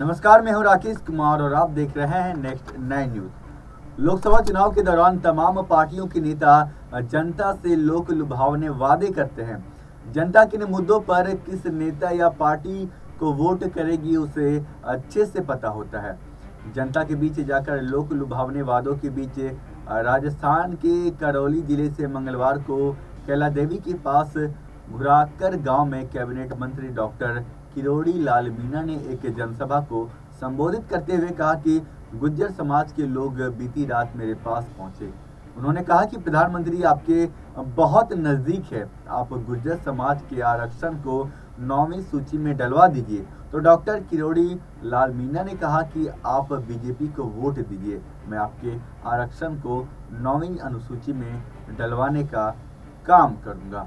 नमस्कार, मैं हूँ राकेश कुमार और आप देख रहे हैं नेक्स्ट नाइन न्यूज़। लोकसभा चुनाव के दौरान तमाम पार्टियों के नेता जनता से लोक लुभावने वादे करते हैं। जनता किन मुद्दों पर किस नेता या पार्टी को वोट करेगी, उसे अच्छे से पता होता है। जनता के बीच जाकर लोक लुभावने वादों के बीच राजस्थान के करौली ज़िले से मंगलवार को कैला देवी के पास घुराकर गाँव में कैबिनेट मंत्री डॉक्टर किरोड़ी लाल मीणा ने एक जनसभा को संबोधित करते हुए कहा कि गुज्जर समाज के लोग बीती रात मेरे पास पहुँचे। उन्होंने कहा कि प्रधानमंत्री आपके बहुत नज़दीक है। आप गुज्जर समाज के आरक्षण को नौवीं सूची में डलवा दीजिए। तो डॉक्टर किरोड़ी लाल मीणा ने कहा कि आप बीजेपी को वोट दीजिए। मैं आपके आरक्षण को नौवीं अनुसूची में डलवाने का काम करूँगा।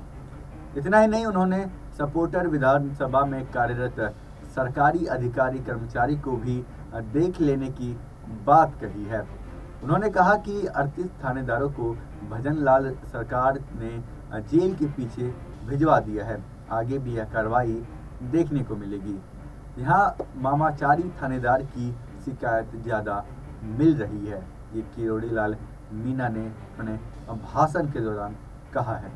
इतना ही नहीं, उन्होंने सपोर्टर विधानसभा में कार्यरत सरकारी अधिकारी, कर्मचारी को भी देख लेने की बात कही है। उन्होंने कहा कि अड़तीस थानेदारों को भजन लाल सरकार ने जेल के पीछे भिजवा दिया है। आगे भी यह कार्रवाई देखने को मिलेगी। यहाँ मामाचारी थानेदार की शिकायत ज़्यादा मिल रही है। ये किरोड़ी लाल मीना ने अपने भाषण के दौरान कहा है।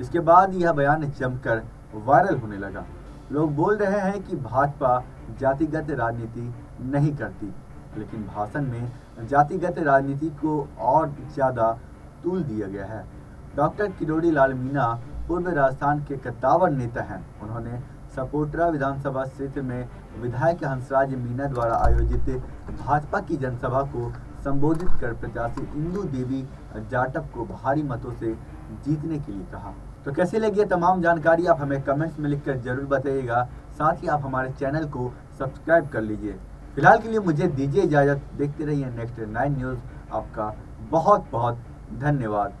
इसके बाद यह बयान जमकर वायरल होने लगा। लोग बोल रहे हैं कि भाजपा जातिगत राजनीति नहीं करती, लेकिन भाषण में जातिगत राजनीति को और ज़्यादा तूल दिया गया है। डॉक्टर किरोड़ी लाल मीना पूर्व राजस्थान के कद्दावर नेता हैं। उन्होंने सपोटरा विधानसभा क्षेत्र में विधायक हंसराज मीना द्वारा आयोजित भाजपा की जनसभा को संबोधित कर प्रत्याशी इंदू देवी जाटव को भारी मतों से जीतने के लिए कहा। तो कैसे लगी ये तमाम जानकारी? आप हमें कमेंट्स में लिखकर ज़रूर बताइएगा। साथ ही आप हमारे चैनल को सब्सक्राइब कर लीजिए। फ़िलहाल के लिए मुझे दीजिए इजाज़त। देखते रहिए नेक्स्ट नाइन न्यूज़ आपका बहुत बहुत धन्यवाद।